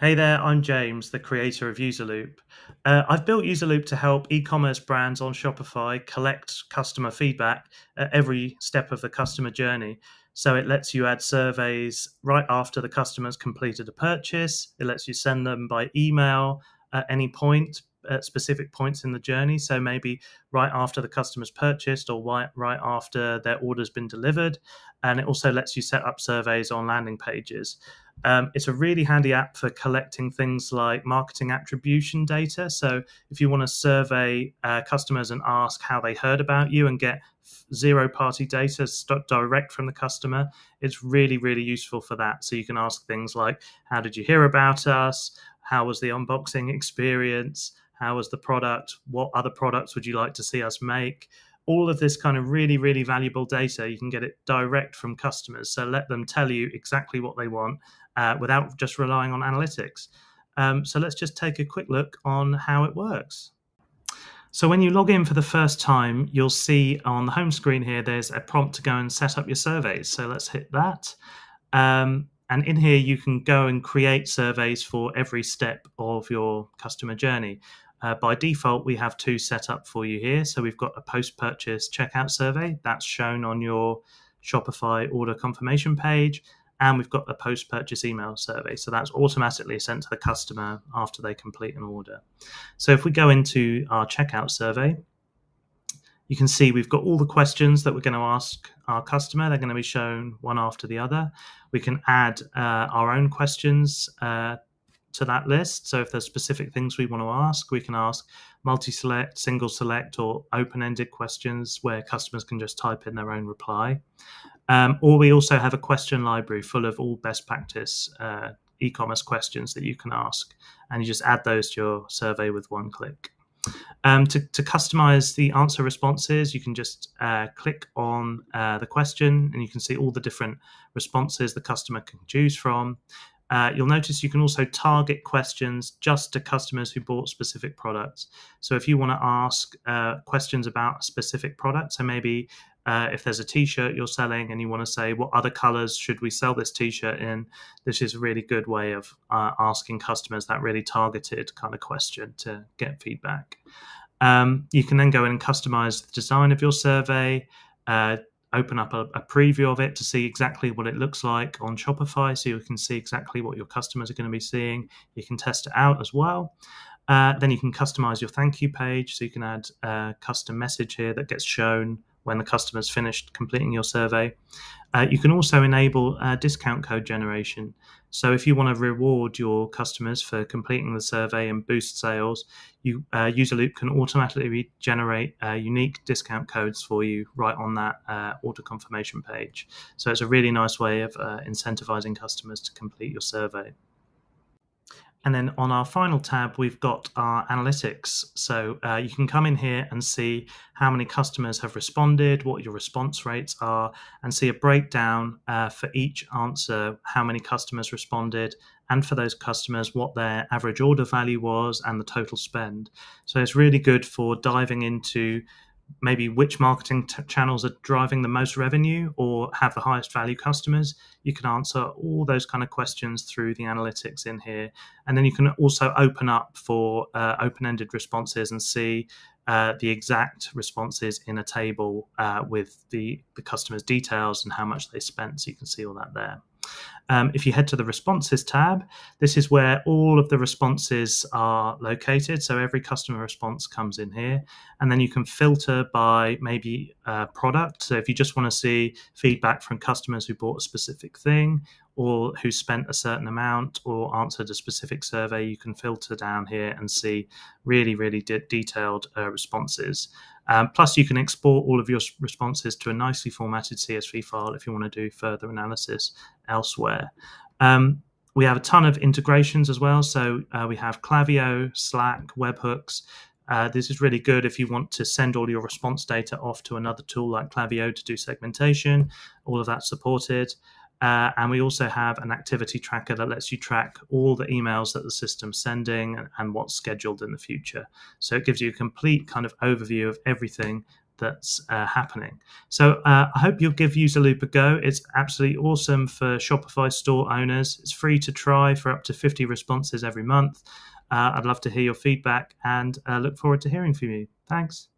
Hey there, I'm James, the creator of UserLoop. Uh, I've built UserLoop to help e commerce brands on Shopify collect customer feedback at every step of the customer journey. So it lets you add surveys right after the customer's completed a purchase, it lets you send them by email at any point. At specific points in the journey, so maybe right after the customer's purchased or right, right after their order's been delivered, and it also lets you set up surveys on landing pages. Um, it's a really handy app for collecting things like marketing attribution data. So, if you want to survey uh, customers and ask how they heard about you and get zero party data direct from the customer, it's really, really useful for that. So, you can ask things like, How did you hear about us? How was the unboxing experience? How was the product? What other products would you like to see us make? all of this kind of really, really valuable data, you can get it direct from customers. So let them tell you exactly what they want uh, without just relying on analytics. Um, so let's just take a quick look on how it works. So when you log in for the first time, you'll see on the home screen here, there's a prompt to go and set up your surveys. So let's hit that. Um, and in here, you can go and create surveys for every step of your customer journey. Uh, by default, we have two set up for you here. So we've got a post purchase checkout survey that's shown on your Shopify order confirmation page. And we've got a post purchase email survey. So that's automatically sent to the customer after they complete an order. So if we go into our checkout survey, you can see we've got all the questions that we're going to ask our customer. They're going to be shown one after the other. We can add uh, our own questions uh, to that list. So if there's specific things we want to ask, we can ask multi-select, single select, or open-ended questions where customers can just type in their own reply. Um, or we also have a question library full of all best practice uh, e-commerce questions that you can ask, and you just add those to your survey with one click. Um, to, to, customize the answer responses, you can just uh, click on uh, the question and you can see all the different responses the customer can choose from. Uh, you'll notice you can also target questions just to customers who bought specific products. So if you want to ask uh, questions about a specific product, so maybe uh, if there's a t-shirt you're selling and you want to say what other colors should we sell this t-shirt in, this is a really good way of uh, asking customers that really targeted kind of question to get feedback. Um, you can then go in and customize the design of your survey. Uh, open up a, a, preview of it to see exactly what it looks like on Shopify so you can see exactly what your customers are going to be seeing. You can test it out as well. Uh, then you can customize your thank you page. So you can add a custom message here that gets shown when the customer's finished completing your survey. Uh, you can also enable uh, discount code generation. So if you want to reward your customers for completing the survey and boost sales, you uh, UserLoop can automatically generate uh, unique discount codes for you right on that uh, order confirmation page. So it's a really nice way of uh, incentivizing customers to complete your survey. And then on our final tab, we've got our analytics. So uh, you can come in here and see how many customers have responded, what your response rates are, and see a breakdown uh, for each answer, how many customers responded, and for those customers, what their average order value was and the total spend. So it's really good for diving into maybe which marketing t- channels are driving the most revenue or have the highest value customers you can answer all those kind of questions through the analytics in here. And then you can also open up for uh, open-ended responses and see uh, the exact responses in a table uh, with the, the customer's details and how much they spent. So you can see all that there um, if you head to the responses tab, this is where all of the responses are located. So every customer response comes in here. And then you can filter by maybe a product. So if you just want to see feedback from customers who bought a specific thing or who spent a certain amount or answered a specific survey, you can filter down here and see really, really de- detailed uh, responses. Um, plus, you can export all of your responses to a nicely formatted CSV file if you want to do further analysis elsewhere. Um, we have a ton of integrations as well. So uh, we have Klaviyo, Slack, webhooks. Uh, this is really good if you want to send all your response data off to another tool like Klaviyo to do segmentation. All of that supported. Uh, and we also have an activity tracker that lets you track all the emails that the system's sending and, and, what's scheduled in the future. So it gives you a complete kind of overview of everything that's uh, happening. So uh, I hope you'll give Userloop a go. It's absolutely awesome for Shopify store owners. It's free to try for up to 50 responses every month. Uh, I'd love to hear your feedback and uh, look forward to hearing from you. Thanks.